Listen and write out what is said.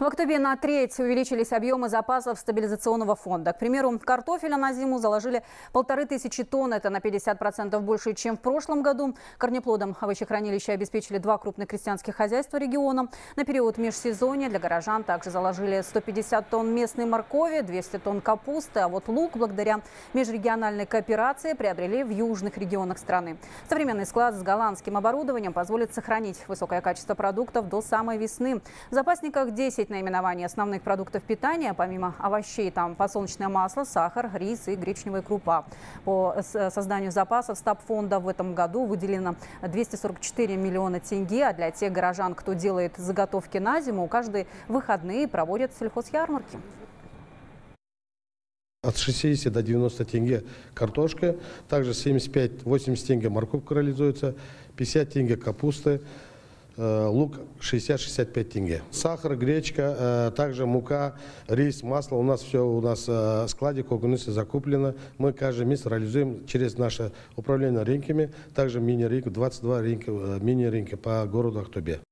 В октябре на треть увеличились объемы запасов стабилизационного фонда. К примеру, картофеля на зиму заложили полторы тысячи тонн. Это на 50% больше, чем в прошлом году. Корнеплодом овощехранилища обеспечили два крупных крестьянских хозяйства региона. На период межсезонья для горожан также заложили 150 тонн местной моркови, 200 тонн капусты. А вот лук благодаря межрегиональной кооперации приобрели в южных регионах страны. Современный склад с голландским оборудованием позволит сохранить высокое качество продуктов до самой весны. В запасниках 10 наименований основных продуктов питания. Помимо овощей там подсолнечное масло, сахар, рис и гречневая крупа. По созданию запасов стаб фонда в этом году выделено 244 миллиона тенге. А для тех горожан, кто делает заготовки на зиму, каждые выходные проводят сельхозярмарки. От 60 до 90 тенге картошка, также 75-80 тенге морковка реализуется, 50 тенге капусты, э, лук 60-65 тенге. Сахар, гречка, э, также мука, рис, масло. У нас все у нас в складе Когунысы закуплено. Мы каждый месяц реализуем через наше управление рынками, также мини-рынок, 22 рынка, мини-рынка по городу Ахтубе.